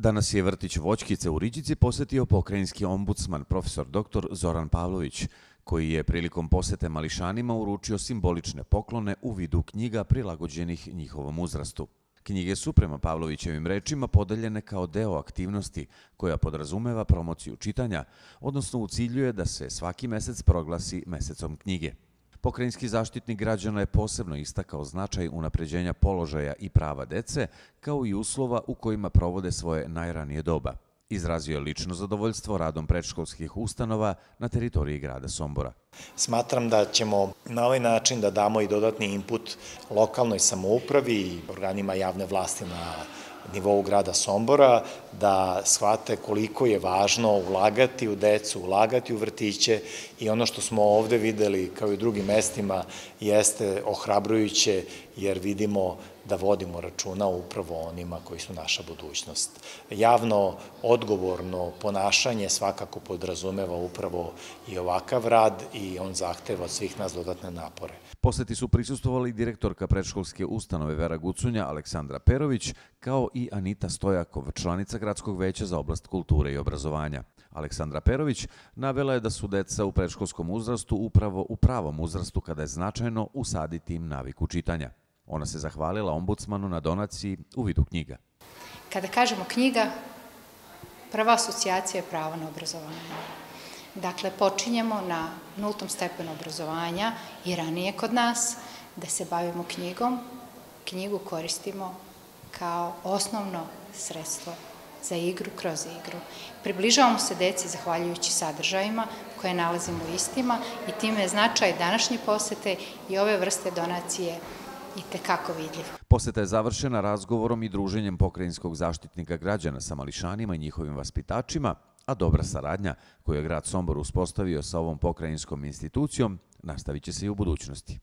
Danas je vrtić Voćkice u Riđici posetio pokrajinski ombudsman profesor dr. Zoran Pavlović, koji je prilikom posete mališanima uručio simbolične poklone u vidu knjiga prilagođenih njihovom uzrastu. Knjige su, prema Pavlovićevim rečima, podeljene kao deo aktivnosti koja podrazumeva promociju čitanja, odnosno u cilju je da se svaki mesec proglasi mesecom knjige. Pokrajinski zaštitnik građana je posebno istakao značaj unapređenja položaja i prava dece, kao i uslova u kojima provode svoje najranije doba. Izrazio je lično zadovoljstvo radom predškolskih ustanova na teritoriji grada Sombora. Smatram da ćemo na ovaj način da damo i dodatni input lokalnoj samoupravi i organima javne vlasti na nivou grada Sombora, da shvate koliko je važno ulagati u decu, ulagati u vrtiće i ono što smo ovde videli kao i u drugim mestima jeste ohrabrujuće jer vidimo da vodimo računa upravo onima koji su naša budućnost. Javno, odgovorno ponašanje svakako podrazumeva upravo i ovakav rad i on zahteva od svih nas dodatne napore. Poseti su prisustovali direktorka predškolske ustanove Vera Gucunja Aleksandra Perović, kao i Anita Stojakov, članica Gradskog veća za oblast kulture i obrazovanja. Aleksandra Perović navela je da su deca u predškolskom uzrastu upravo u pravom uzrastu kada je značajno usaditi im naviku čitanja. Ona se zahvalila ombudsmanu na donaciji u vidu knjiga. Kada kažemo knjiga, prva asocijacija je pravo na obrazovanje. Dakle, počinjemo na nultom stepenu obrazovanja i ranije kod nas da se bavimo knjigom. Knjigu koristimo kao osnovno sredstvo za igru kroz igru. Približavamo se deci zahvaljujući sadržajima koje nalazimo u istima i time je značaj današnje posete i ove vrste donacije i tekako vidljiv. Poseta je završena razgovorom i druženjem pokrajinskog zaštitnika građana sa mališanima i njihovim vaspitačima, a dobra saradnja koju je grad Sombor uspostavio sa ovom pokrajinskom institucijom nastavit će se i u budućnosti.